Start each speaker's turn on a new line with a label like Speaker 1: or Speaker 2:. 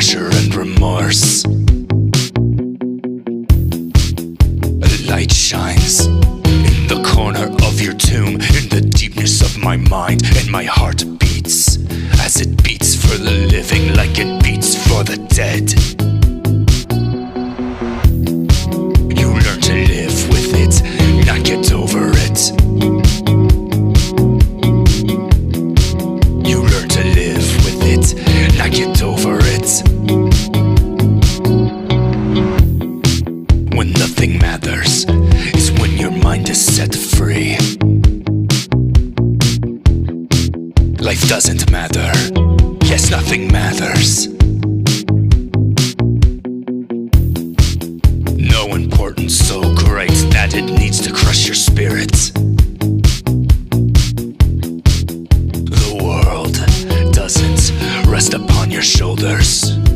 Speaker 1: pressure and remorse. A light shines in the corner of your tomb, in the deepness of my mind, and my heart beats as it beats for the living, like it beats for the dead. free. Life doesn't matter. Yes, nothing matters. No importance so great that it needs to crush your spirit. The world doesn't rest upon your shoulders.